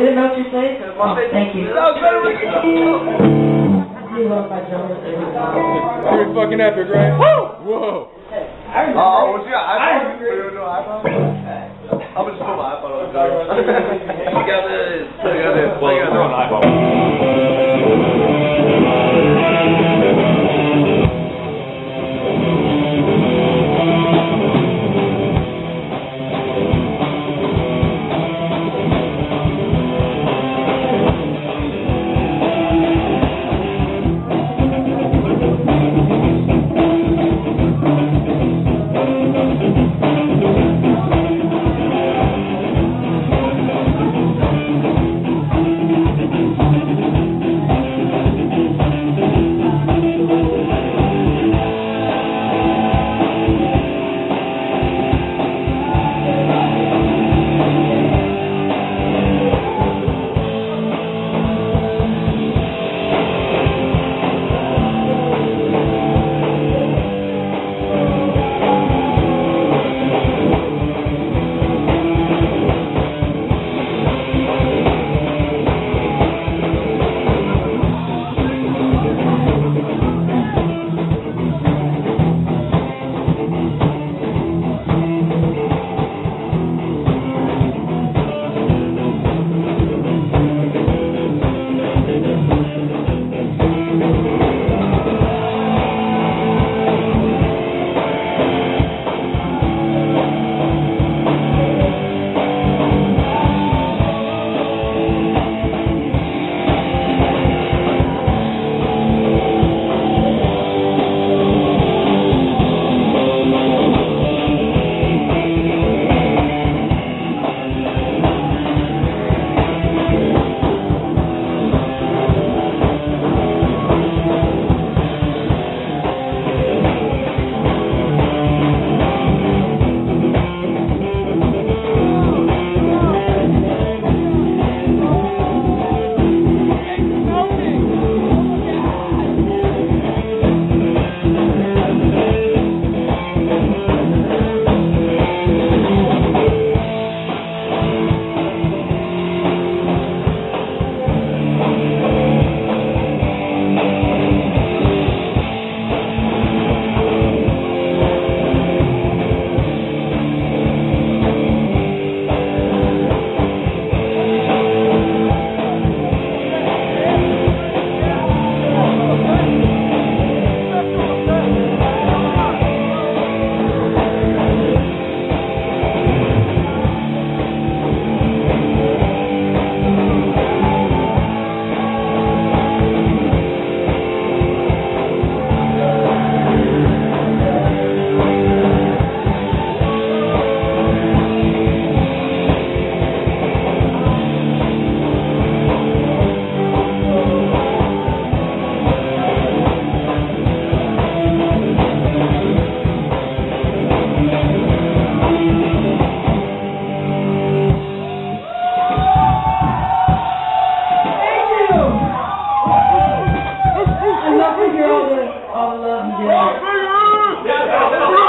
didn't know what you said. Oh, thank you. That was You love my Jonas. Pretty fucking epic, right? Whoa. Oh, what you got? iPhone? You don't iPhone? I'm just put my iPhone on Allah'ım gel. Allah'ım gel.